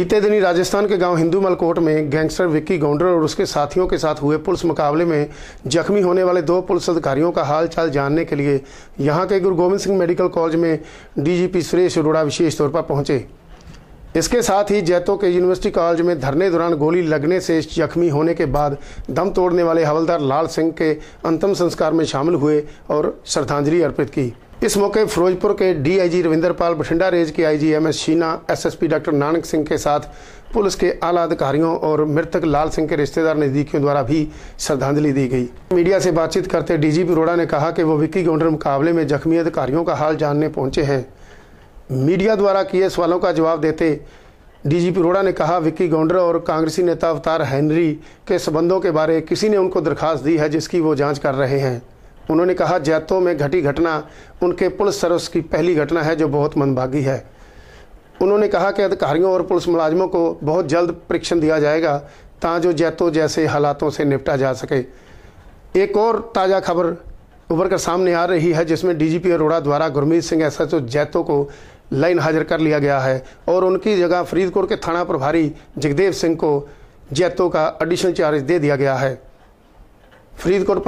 बीते दिनी राजस्थान के गाँव हिंदू मलकोट में गैंगस्टर विक्की गौंडर और उसके साथियों के साथ हुए पुलिस मुकाबले में जख्मी होने वाले दो पुलिस अधिकारियों का हाल चाल जानने के लिए यहाँ के गुरु गोविंद सिंह मेडिकल कॉलेज में डीजीपी सुरेश अरोड़ा विशेष तौर पर पहुँचे। इसके साथ ही जैतो के यूनिवर्सिटी कॉलेज में धरने दौरान गोली लगने से जख्मी होने के बाद दम तोड़ने वाले हवलदार लाल सिंह के अंतिम संस्कार में शामिल हुए और श्रद्धांजलि अर्पित की। इस मौके फिरोजपुर के डीआईजी रविंदर पाल बठिंडा, रेंज के IG M S Sheena, SSP doctor Nanak Singh के साथ पुलिस के आला अधिकारियों और मृतक लाल सिंह के रिश्तेदार नजदीकियों द्वारा भी श्रद्धांजलि दी गई। मीडिया से बातचीत करते डीजीपी अरोड़ा ने कहा कि वो विक्की गौंडर मुकाबले में जख्मी अधिकारियों का हाल जानने पहुँचे हैं। मीडिया द्वारा किए सवालों का जवाब देते डीजीपी अरोड़ा ने कहा, विक्की गौंडर और कांग्रेसी नेता अवतार हेनरी के संबंधों के बारे किसी ने उनको दरखास्त दी है जिसकी वो जाँच कर रहे हैं। उन्होंने कहा, जैतो में घटी घटना उनके पुलिस सर्विस की पहली घटना है जो बहुत मंदभागी है। उन्होंने कहा कि अधिकारियों और पुलिस मुलाजमों को बहुत जल्द परीक्षण दिया जाएगा, ताजो जैतो जैसे हालातों से निपटा जा सके। एक और ताज़ा खबर उभर कर सामने आ रही है, जिसमें डीजीपी अरोड़ा द्वारा गुरमीत सिंह एस एसएचओ जैतो को लाइन हाजिर कर लिया गया है और उनकी जगह फरीदकोट के थाना प्रभारी जगदेव सिंह को जैतो का एडिशनल चार्ज दे दिया गया है। फरीदकोट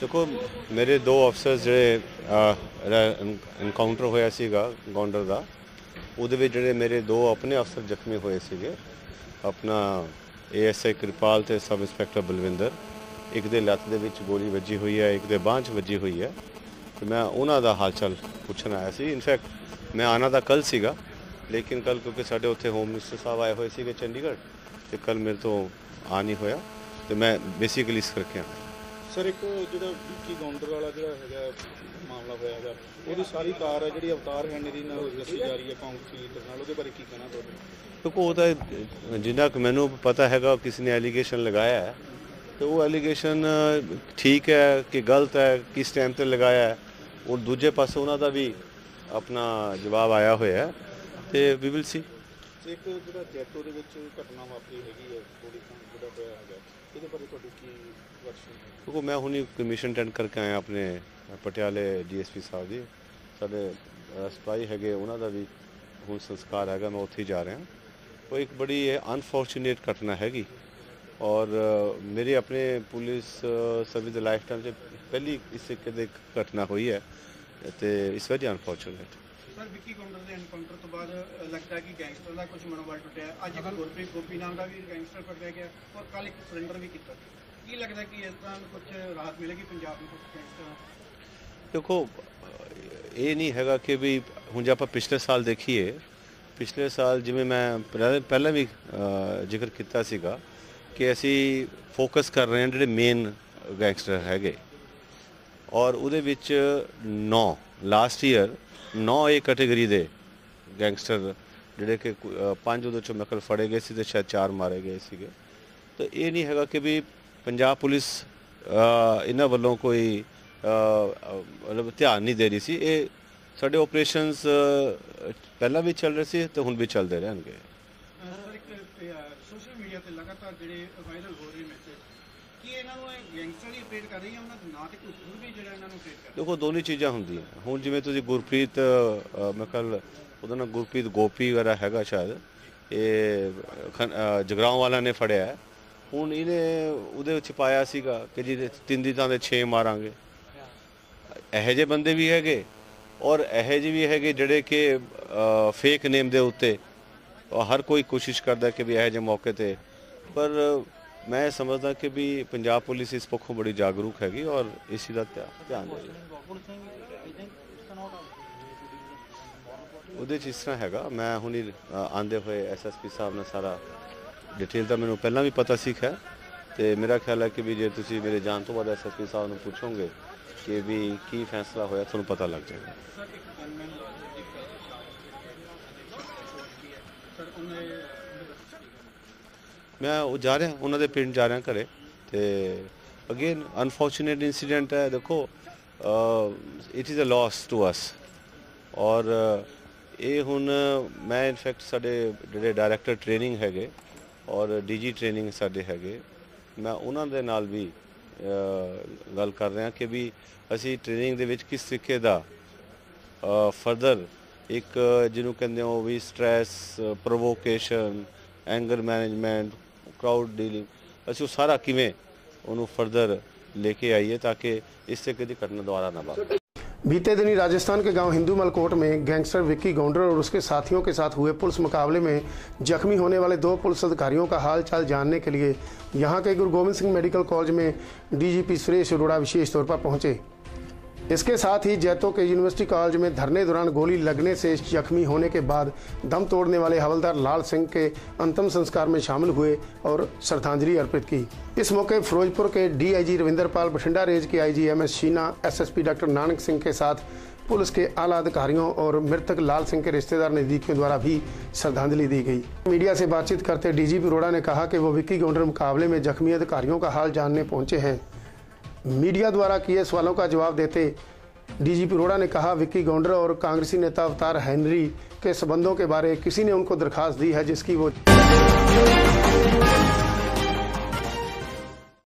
ਦੇਖੋ? ਮੇਰੇ ਦੋ ਅਫਸਰ ਜਿਹੜੇ ਐਨਕਾਊਂਟਰ ਹੋਇਆ ਸੀਗਾ ਗੌਂਡਰ ਦਾ, ਉਹਦੇ ਵਿੱਚ ਜਿਹੜੇ ਮੇਰੇ ਦੋ ਆਪਣੇ ਅਫਸਰ ਜ਼ਖਮੀ ਹੋਏ ਸੀਗੇ। ਆਪਣਾ ਏਐਸਆਈ ਕਿਰਪਾਲ ਤੇ ਸਬ ਇੰਸਪੈਕਟਰ ਬਲਵਿੰਦਰ। ਇੱਕ ਦੇ ਲੱਤ ਦੇ ਵਿੱਚ ਗੋਲੀ ਵੱਜੀ ਹੋਈ ਹੈ, ਇੱਕ ਦੇ ਬਾਂਹ 'ਚ ਵੱਜੀ ਹੋਈ ਹੈ। ਤੇ ਮੈਂ ਉਹਨਾਂ ਦਾ ਹਾਲ ਚਾਲ ਪੁੱਛਣ ਆਇਆ ਸੀ। ਇਨਫੈਕਟ ਮੈਂ ਆਣਾ ਤਾਂ ਕੱਲ ਸੀਗਾ, ਲੇਕਿਨ ਕੱਲ ਕਿਉਂਕਿ ਸਾਡੇ ਉੱਥੇ ਹੋਮ ਮਿਨਿਸਟਰ ਸਾਹਿਬ ਆਏ ਹੋਏ ਸੀਗੇ ਚੰਡੀਗੜ੍ਹ, ਤੇ ਕੱਲ ਮੇਰੇ ਤੋਂ ਆ ਨਹੀਂ ਹੋਇਆ। ਤੇ ਮੈਂ ਬੇਸਿਕਲੀ ਇਸ ਕਰਕੇ ਆਇਆ। ਸਰ ਇੱਕ ਜਿਹੜਾ ਵਿੱਕੀ ਗੌਂਡਰ ਵਾਲਾ ਜਿਹੜਾ ਹੈਗਾ ਮਾਮਲਾ ਹੋਇਆ ਹੈਗਾ ਉਹਦੀ ਸਾਰੀ ਕਾਰ ਹੈ ਜਿਹੜੀ ਅਵਤਾਰ ਹੈਨਰੀ ਨਾਲ ਦੱਸੀ ਜਾ ਰਹੀ ਹੈ ਕਾਂਗਰਸੀ ਲੀਡਰ ਨਾਲ ਉਹਦੇ ਬਾਰੇ ਕੀ ਕਹਿਣਾ ਤੁਹਾਡਾ? ਕਿਉਂਕਿ ਉਹ ਤਾਂ ਜਿੰਨਾ ਕੁ ਮੈਨੂੰ ਪਤਾ ਹੈਗਾ ਕਿਸੇ ਨੇ ਐਲੀਗੇਸ਼ਨ ਲਗਾਇਆ ਹੈ। ਤੇ ਉਹ ਐਲੀਗੇਸ਼ਨ ਠੀਕ ਹੈ ਕਿ ਗਲਤ ਹੈ ਕਿਸ ਟਾਈਮ ਤੇ ਲਗਾਇਆ ਹੈ। ਔਰ ਦੂਜੇ ਪਾਸੇ ਉਹਨਾਂ ਦਾ ਵੀ ਆਪਣਾ ਜਵਾਬ ਆਇਆ ਹੋਇਆ ਹੈ। ਤੇ ਵੀ ਵਿਲ ਸੀ ਇੱਕ ਜਿਹੜਾ ਜੈਤੋ ਦੇ ਵਿੱਚ ਘਟਨਾ ਵਾਪਰੀ ਹੈਗੀ ਹੈ ਥੋੜੀ ਜਿਹੜਾ ਹੋਇਆ ਹੈਗਾ। ਇਹਦੇ ਬਾਰੇ ਤੁਹਾਡੀ ਕੀ ਵਰਸ਼ਨ ਹੈ? ਕਿਉਂਕਿ ਮੈਂ ਹੁਣੀ ਕਮਿਸ਼ਨ ਅਟੈਂਡ ਕਰਕੇ ਆਇਆ ਆਪਣੇ ਪਟਿਆਲੇ ਡੀਐਸਪੀ ਸਾਹਿਬ ਦੀ ਸਾਡੇ ਸਪਾਈ ਹੈਗੇ ਉਹਨਾਂ ਦਾ ਵੀ ਹੁਣ ਸੰਸਕਾਰ ਹੈਗਾ ਮੈਂ ਉੱਥੇ ਹੀ ਜਾ ਰਿਹਾ। ਉਹ ਇੱਕ ਬੜੀ ਅਨਫੋਰਚੂਨੇਟ ਘਟਨਾ ਹੈਗੀ। ਔਰ ਅ, ਮੇਰੇ ਆਪਣੇ ਪੁਲਿਸ ਸਰਵਿਸ ਦੇ ਲਾਈਫ ਟਾਈਮ 'ਚ ਪਹਿਲੀ ਇਸ ਤਰੀਕੇ ਦੀ ਘਟਨਾ ਹੋਈ ਹੈ। ਤੇ ਇਸ very unfortunate sir Vicky Gounder ਦੇ ਐਨਕਾਊਂਟਰ ਤੋਂ ਬਾਅਦ ਅ, ਲੱਗਦਾ ਹੈ ਕਿ ਗੈਂਗਸਟਰ ਦਾ ਕੁਝ ਮਨੋਬਲ ਟੁੱਟਿਆ ਹੈ। ਅੱਜ ਇੱਕ ਗੁਰਪ੍ਰੀਤ ਗੋਪੀ ਨਾਮ ਦਾ ਵੀ ਗੈਂਗਸਟਰ ਪਕੜਿਆ ਗਿਆ ਔਰ ਕੱਲ ਇੱਕ ਸਰੈਂਡਰ ਵੀ ਕੀਤਾ ਕੀ ਲੱਗਦਾ ਕਿ ਇਸ ਤਰ੍ਹਾਂ ਕੁਝ ਰਾਹਤ ਮਿਲੇਗੀ ਪੰਜਾਬ ਨੂੰ ਕੁਝ ਗੈਂਗਸਟਰਾਂ ਨੂੰ? ਦੇਖੋ ਇਹ ਨਹੀਂ ਹੈਗਾ ਕਿ ਵੀ ਹੁਣ ਜੇ ਆਪਾਂ ਪਿਛਲੇ ਸਾਲ ਦੇਖੀਏ ਪਿਛਲੇ ਸਾਲ ਜਿਵੇਂ ਮੈਂ ਪਹਿਲਾਂ- ਵੀ ਜ਼ਿਕਰ ਕੀਤਾ ਸੀਗਾ ਕਿ ਅਸੀਂ ਫੋਕਸ ਕਰ ਰਹੇ ਹਾਂ ਜਿਹੜੇ ਮੇਨ ਗੈਂਗਸਟਰ ਹੈਗੇ ਔਰ ਉਹਦੇ ਵਿੱਚ 9 ਲਾਸਟ ਈਅਰ 9 ਏ ਕੈਟਾਗਰੀ ਦੇ ਗੈਂਗਸਟਰ ਜਿਹੜੇ ਕਿ ਪੰਜ ਉਹਦੇ ਚੋਂ ਨਕਲ ਫੜੇ ਗਏ ਸੀ ਤੇ ਸ਼ਾਇਦ ਚਾਰ ਮਾਰੇ ਗਏ ਸੀਗੇ। ਤਾਂ ਇਹ ਨਹੀਂ ਹੈਗਾ ਕਿ ਵੀ ਪੰਜਾਬ ਪੁਲਿਸ ਇਹਨਾਂ ਵੱਲੋਂ ਕੋਈ ਮਤਲਬ ਧਿਆਨ ਨਹੀਂ ਦੇ ਰਹੀ ਸੀ। ਇਹ ਸਾਡੇ ਆਪਰੇਸ਼ਨਸ ਪਹਿਲਾਂ ਵੀ ਚੱਲ ਰਹੇ ਸੀ ਤੇ ਹੁਣ ਵੀ ਚੱਲਦੇ ਰਹਿਣਗੇ। ਸੋਸ਼ਲ ਮੀਡੀਆ ਤੇ ਲਗਾਤਾਰ ਜਿਹੜੇ ਵਾਇਰਲ ਹੋ ਰਹੇ ਮੈਸੇਜ ਕੀ ਇਹਨਾਂ ਨੂੰ ਇਹ ਗੈਂਗਸਟਰ ਹੀ ਅਪਡੇਟ ਕਰ ਰਹੀ ਹੈ ਉਹਨਾਂ ਦੇ ਨਾਂ ਤੇ ਕੋਈ ਹੋਰ ਵੀ ਜਿਹੜਾ ਇਹਨਾਂ ਨੂੰ ਅਪਡੇਟ ਕਰ ਦੇਖੋ ਦੋਨੇ ਚੀਜ਼ਾਂ ਹੁੰਦੀਆਂ। ਹੁਣ ਜਿਵੇਂ ਤੁਸੀਂ ਗੁਰਪ੍ਰੀਤ ਅ, ਮੈਂ ਕੱਲ ਉਹਦਾ ਨਾਮ ਗੁਰਪ੍ਰੀਤ ਗੋਪੀ ਵਗੈਰਾ ਹੈਗਾ ਸ਼ਾਇਦ। ਇਹ ਖਨ- ਅ, ਜਗਰਾਉਂ ਵਾਲਾ ਨੇ ਫੜਿਆ। ਹੈ। ਹੁਣ ਇਹਨੇ ਉਹਦੇ ਵਿੱਚ ਪਾਇਆ ਸੀਗਾ ਕਿ ਜੀ ਤਿੰਨ ਦੀ ਥਾਂ ਦੇ 6 ਮਾਰਾਂਗੇ। ਇਹੋ ਜਿਹੇ ਬੰਦੇ ਵੀ ਹੈਗੇ ਔਰ ਇਹੋ ਜਿਹੇ ਵੀ ਹੈਗੇ ਜਿਹੜੇ ਕਿ ਫੇਕ ਨੇਮ ਦੇ ਉੱਤੇ ਔਰ ਹਰ ਕੋਈ ਕੋਸ਼ਿਸ਼ ਕਰਦਾ ਕਿ ਵੀ ਇਹੋ ਜਿਹੇ ਮੌਕੇ ਤੇ। ਪਰ ਮੈਂ ਸਮਝਦਾ ਕਿ ਵੀ ਪੰਜਾਬ ਪੁਲਿਸ ਇਸ ਪੱਖੋਂ ਬੜੀ ਜਾਗਰੂਕ ਹੈਗੀ ਔਰ ਇਸ ਦਾ ਧਿਆਨ ਦੇ ਉਹਦੇ ਚ ਇਸ ਤਰ੍ਹਾਂ ਹੈਗਾ। ਮੈਂ ਹੁਣੀ ਅ, ਆਂਦੇ ਹੋਏ ਐਸਐਸਪੀ ਸਾਹਿਬ ਨਾਲ ਸਾਰਾ ਡਿਟੇਲ ਤਾਂ ਮੈਨੂੰ ਪਹਿਲਾਂ ਵੀ ਪਤਾ ਸੀ ਹੈ ਤੇ ਮੇਰਾ ਖਿਆਲ ਹੈ ਕਿ ਵੀ ਜੇ ਤੁਸੀਂ ਮੇਰੇ ਜਾਣ ਤੋਂ ਬਾਅਦ ਐਸਐਸਪੀ ਸਾਹਿਬ ਨੂੰ ਪੁੱਛੋਗੇ ਕਿ ਵੀ ਕੀ ਫੈਸਲਾ ਹੋਇਆ ਤੁਹਾਨੂੰ ਪਤਾ ਲੱਗ ਜਾਏਗਾ। ਸਰ ਉਹਨੇ ਮੈਂ ਉਹ ਜਾ ਰਿਹਾ, ਉਹਨਾਂ ਦੇ ਪਿੰਡ ਜਾ ਰਿਹਾ ਘਰੇ ਤੇ ਅਗੇਨ ਅਨਫੋਰਚੂਨੇਟ ਇਨਸੀਡੈਂਟ ਹੈ, ਦੇਖੋ it is a loss to us ਔਰ ਇਹ ਹੁਣ ਮੈਂ ਇਨਫੈਕਟ ਸਾਡੇ ਜਿਹੜੇ ਡਾਇਰੈਕਟਰ ਟ੍ਰੇਨਿੰਗ ਹੈਗੇ ਔਰ ਡੀਜੀ ਟ੍ਰੇਨਿੰਗ ਸਾਡੇ ਹੈਗੇ, ਮੈਂ ਉਹਨਾਂ ਦੇ ਨਾਲ ਵੀ ਗੱਲ ਕਰ ਰਿਹਾ ਕਿ ਵੀ ਅਸੀਂ ਟ੍ਰੇਨਿੰਗ ਦੇ ਵਿੱਚ ਕਿਸ ਤਰੀਕੇ ਦਾ ਫਰਦਰ ਇੱਕ ਜਿਹਨੂੰ ਕਹਿੰਦੇ ਹੋ ਵੀ stress provocation anger management crowd dealing ਅਸੀਂ ਉਹ ਸਾਰਾ ਕਿਵੇਂ ਉਹਨੂੰ ਫਰਦਰ लेके आइए ताकि इससे कभी घटना दोबारा ना वापरे बीते दिनी राजस्थान के गांव हिंदू मलकोट में गैंगस्टर विक्की गौंडर और उसके साथियों के साथ हुए पुलिस मुकाबले में जख्मी होने वाले दो पुलिस अधिकारियों का हाल चाल जानने के लिए यहां के गुरु गोविंद सिंह मेडिकल कॉलेज में डीजीपी सुरेश अरोड़ा विशेष तौर पर पहुंचे इसके साथ ही जैतो के यूनिवर्सिटी कॉलेज में धरने दौरान गोली लगने से जख्मी होने के बाद दम तोड़ने वाले हवलदार लाल सिंह के अंतिम संस्कार में शामिल हुए और श्रद्धांजलि अर्पित की। इस मौके फिरोजपुर के डीआईजी रविंदर पाल बठिंडा रेंज के IG M S Sheena, SSP doctor Nanak Singh के साथ पुलिस के आला अधिकारियों और मृतक लाल सिंह के रिश्तेदार नजदीकियों द्वारा भी श्रद्धांजलि दी गई। मीडिया से बातचीत करते डीजीपी अरोड़ा ने कहा कि वो विक्की गौंडर मुकाबले में जख्मी अधिकारियों का हाल जानने पहुँचे हैं। मीडिया द्वारा किए सवालों का जवाब देते डीजीपी रोड़ा ने कहा, विक्की गौंडर और कांग्रेसी नेता अवतार हेनरी के संबंधों के बारे किसी ने उनको दरखास्त दी है जिसकी वो